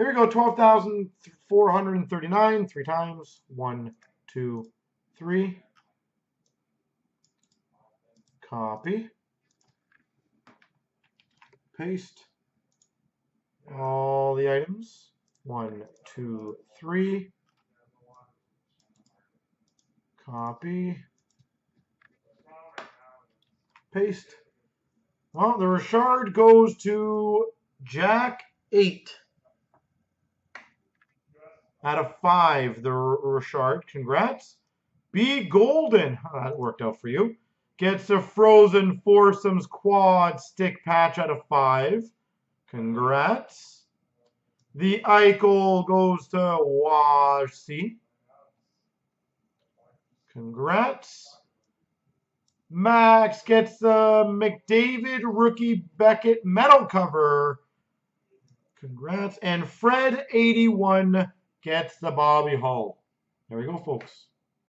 Here we go, 12,439, three times. One, two, three. Copy. Paste. All the items. One, two, three. Copy. Paste. Well, the Richard goes to Jack 8 out of 5. The Richard, congrats. B Golden, oh, that worked out for you. Gets a Frozen Foursomes Quad Stick Patch out of 5. Congrats. The Eichel goes to Washington. Congrats. Max gets the McDavid rookie Beckett medal cover. Congrats. And Fred81 gets the Bobby Hull. There we go, folks.